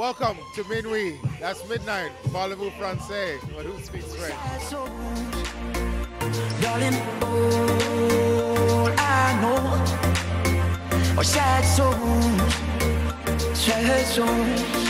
Welcome to Minuit. That's midnight. Parlez-vous français? But who speaks French? Darling, I know sad songs, sad songs.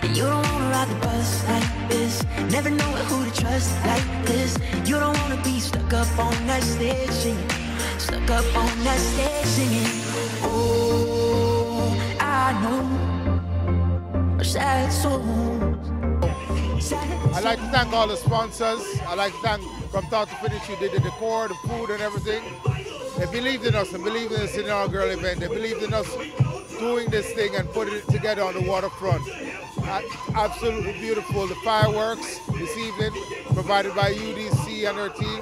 And you don't wanna ride the bus like this, never know who to trust like this. You don't wanna be stuck up on that stage singing, stuck up on that stage singing. Oh, I know sad songs. I'd like to thank all the sponsors. I'd like to thank from start to finish you did the decor, the food, and everything. They believed in us and believed in this inaugural event. They believed in us doing this thing and putting it together on the waterfront. Absolutely beautiful. The fireworks this evening provided by UDC and their team.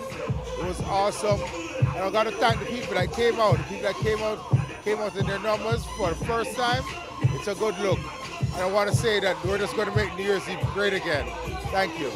It was awesome. And I got to thank the people that came out. The people that came out came out in their numbers for the first time. It's a good look. And I want to say that we're just going to make New Year's Eve great again. Thank you.